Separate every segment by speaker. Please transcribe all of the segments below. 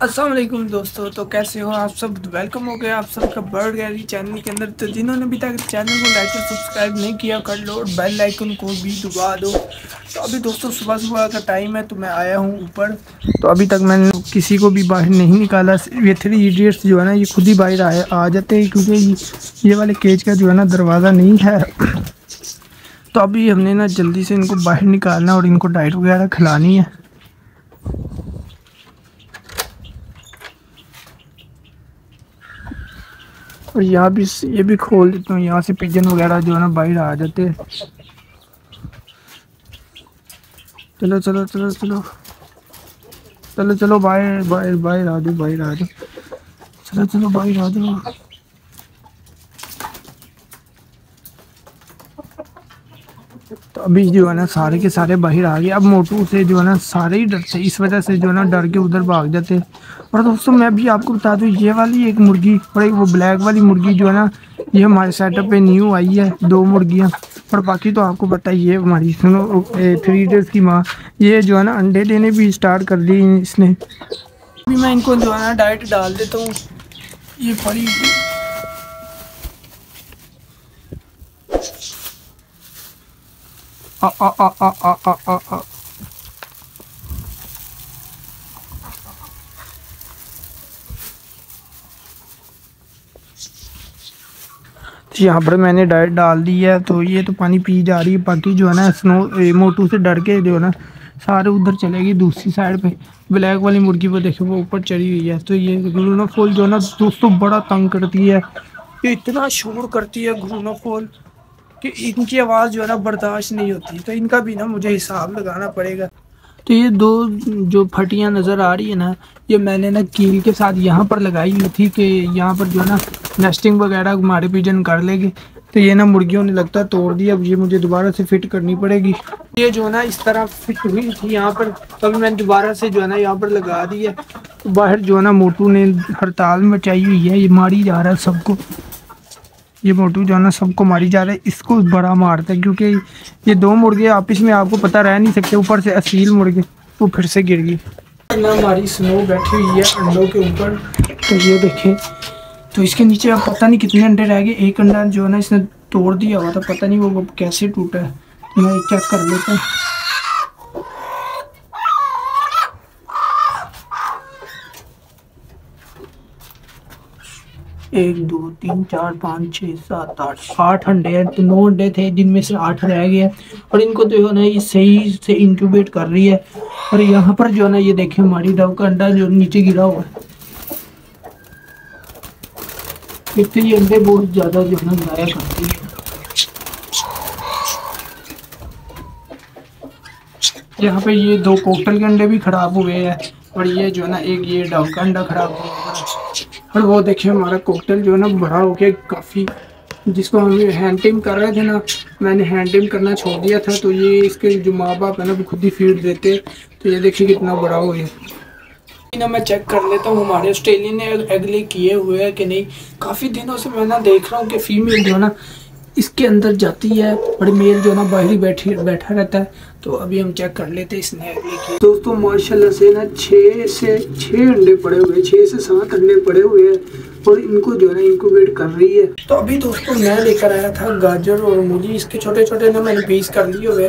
Speaker 1: वालेकुम दोस्तों तो कैसे हो आप सब? वेलकम हो गया आप सबका बर्ड गैलरी चैनल के अंदर। तो जिन्होंने अभी तक चैनल को लाइक और सब्सक्राइब नहीं किया, कर लो और बेल आइकन को भी दबा दो। तो अभी दोस्तों सुबह सुबह का टाइम है तो मैं आया हूँ ऊपर। तो अभी तक मैंने किसी को भी बाहर नहीं निकाला। ये थ्री इडियट्स जो है ना, ये खुद ही बाहर आए, आ जाते हैं, क्योंकि ये वाले केज का जो है ना, दरवाज़ा नहीं है। तो अभी हमने ना जल्दी से इनको बाहर निकालना और इनको डाइट वगैरह खिलानी है। और यहाँ भी ये भी खोल देता हूँ, यहाँ से पिजन वगैरह जो है ना बाहर आ जाते चलो चलो चलो चलो। चलो चलो, बाहर बाहर बाहर आ जाओ, बाहर आ जाओ। चलो चलो, बाहर आ जाओ। तो अभी जो है ना सारे के सारे बाहर आ गए। अब मोटू से जो है ना सारे ही डरते इस वजह से जो है ना डर के उधर भाग जाते और दोस्तों, मैं भी आपको बता दूँ, ये वाली एक मुर्गी, और एक वो ब्लैक वाली मुर्गी जो है ना, ये हमारे सेटअप पे न्यू आई है, दो मुर्गियाँ। और बाकी तो आपको पता ही है हमारी, सुनो थ्री डेज़ की माँ, ये जो है ना अंडे देने भी स्टार्ट कर दी इसने। अभी मैं इनको जो है ना डाइट डाल देता हूँ। ये तो यहाँ पर मैंने डाइट डाल दी है तो ये तो पानी पी जा रही है बाकी जो है ना, स्नो मोटू से डर के जो है ना, सारे उधर चले गए, दूसरी साइड पे, ब्लैक वाली मुर्गी पर देखो, वो ऊपर चढ़ी हुई है तो ये घुलूना फूल जो है ना, दोस्तों, बड़ा तंग करती है, ये इतना शोर करती है घुलूना फूल। कि इनकी आवाज़ जो है ना बर्दाश्त नहीं होती तो इनका भी ना मुझे हिसाब लगाना पड़ेगा। तो ये दो जो फटियाँ नज़र आ रही है ना, ये मैंने ना कील के साथ यहाँ पर लगाई हुई थी कि यहाँ पर जो है ना नेस्टिंग वगैरह हमारे पिजन कर लेगी। तो ये ना मुर्गियों ने लगता तोड़ दिया, अब ये मुझे दोबारा से फिट करनी पड़ेगी। ये जो है ना इस तरह फिट हुई थी यहाँ पर अभी मैंने दोबारा से जो है ना यहाँ पर लगा दी है। तो बाहर जो है ना मोटू ने हड़ताल मचाई हुई है, ये मारी जा रहा है सबको। ये मोटू जो है ना सबको मारी जा रहा है इसको बड़ा मारता है क्योंकि ये दो मुर्गे आपस में आपको पता रह नहीं सकते ऊपर से असील मुर्गे वो फिर से गिर गई। ना हमारी स्नो बैठी हुई है अंडों के ऊपर। तो ये देखें तो इसके नीचे अब पता नहीं कितने अंडे रह गए एक अंडा जो है ना इसने तोड़ दिया हुआ था पता नहीं वो कैसे टूटा है। मैं चेक कर लेता हूँ। एक, दो, तीन, चार, पाँच, छः, सात, आठ आठ अंडे हैं। तो नौ अंडे थे, जिनमें से आठ रह गए हैं। और इनको तो जो है ना, ये सही से इंक्यूबेट कर रही है। और यहाँ पर जो है ना, ये देखें हमारी डव का अंडा जो नीचे गिरा हुआ है। इससे ये अंडे बहुत ज़्यादा जो है ना ज़ाया करती है यहाँ पे ये दो कोकटल के अंडे भी खराब हुए हैं। और ये जो है ना, एक ये डव का अंडा खराब हुआ है। और वो देखिए हमारा कोकटल जो है ना बड़ा हो गया काफ़ी, जिसको हम हैंड टिम कर रहे थे ना, मैंने हैंड टिम करना छोड़ दिया था तो ये इसके जो माँ बाप है ना, वो खुद ही फ़ीड देते तो ये देखिए कितना बड़ा हो गया। ना मैं चेक कर लेता हूँ, हमारे ऑस्ट्रेलियन ने अगले किए हुए हैं कि नहीं? काफ़ी दिनों से मैं ना देख रहा हूँ कि फीमेल जो है ना इसके अंदर जाती है और मेल जो ना बाहर ही बैठी बैठा रहता है। तो अभी हम चेक कर लेते हैं इसने दोस्तों माशाल्लाह से ना छः से छः अंडे पड़े हुए छः से सात अंडे पड़े हुए हैं और इनको जो है ना वेट कर रही है। तो अभी दोस्तों मैं लेकर आया था गाजर और मूली इसके छोटे छोटे ना मैंने पीस कर लिए हुए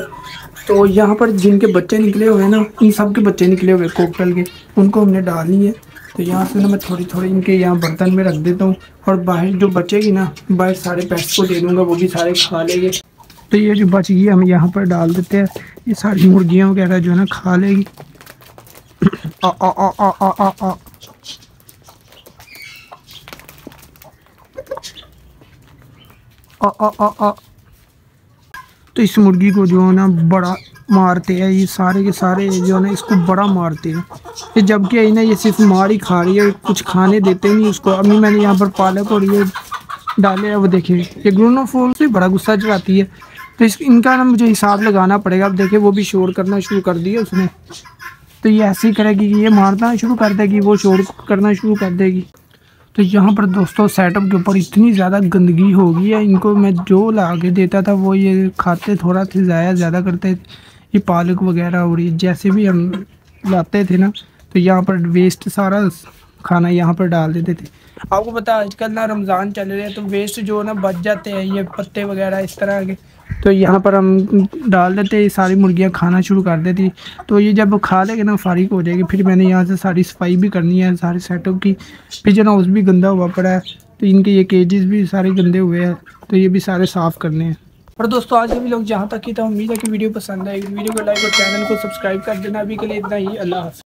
Speaker 1: तो यहाँ पर जिनके बच्चे निकले हुए हैं ना इन सब के बच्चे निकले हुए कोकटल के। उनको हमने डालनी है। तो यहाँ से ना मैं थोड़ी थोड़ी इनके यहाँ बर्तन में रख देता हूँ। और बाहर जो बचेगी ना बाहर सारे पैट्स को दे दूँगा वो भी सारे खा लेंगे। तो ये जो बच गई हम यहाँ पर डाल देते हैं। ये सारी मुर्गियाँ वगैरह जो है ना खा लेगी। आ, आ, आ, आ, आ, आ, आ। आ, आ, आ, आ। तो इस मुर्गी को जो है ना बड़ा मारते हैं, ये सारे के सारे जो है ना इसको बड़ा मारते हैं। ये जबकि ना ये सिर्फ़ मार ही खा रही है, कुछ खाने देते नहीं उसको। अभी मैंने यहाँ पर पालक और ये डाले है वो देखिए ये ग्रोनो ग्रोनोफोन से बड़ा गुस्सा चढ़ाती है। तो इस, इनका ना मुझे हिसाब लगाना पड़ेगा। अब देखिए वो भी शोर करना शुरू कर दिया उसने। तो ये ऐसे ही करेगी कि ये मारना शुरू कर देगी, वो शोर करना शुरू कर देगी। तो यहाँ पर दोस्तों सेटअप के ऊपर इतनी ज़्यादा गंदगी हो गई है, इनको मैं जो ला के देता था वो ये खाते थोड़ा थे ज़ाया ज़्यादा करते ये पालक वगैरह और ये जैसे भी हम लाते थे ना तो यहाँ पर वेस्ट सारा खाना यहाँ पर डाल देते थे। आपको पता आजकल ना रमज़ान चल रहे हैं तो वेस्ट जो ना बच जाते हैं, ये पत्ते वगैरह इस तरह के। तो यहाँ पर हम डाल देते सारी मुर्गियाँ खाना शुरू कर देती तो ये जब खा लेंगे ना, फारिग हो जाएगी। फिर मैंने यहाँ से सारी सफ़ाई भी करनी है, सारे सेटअप की। फिर जो ना, उस भी गंदा हुआ पड़ा है। तो इनके ये केजेस भी सारे गंदे हुए हैं। तो ये भी सारे साफ़ करने हैं। और दोस्तों, आज भी लोग जहाँ तक की था, उम्मीद है कि वीडियो पसंद आएगी वीडियो को लाइक और चैनल को सब्सक्राइब कर देना। अभी के लिए इतना ही। अल्लाह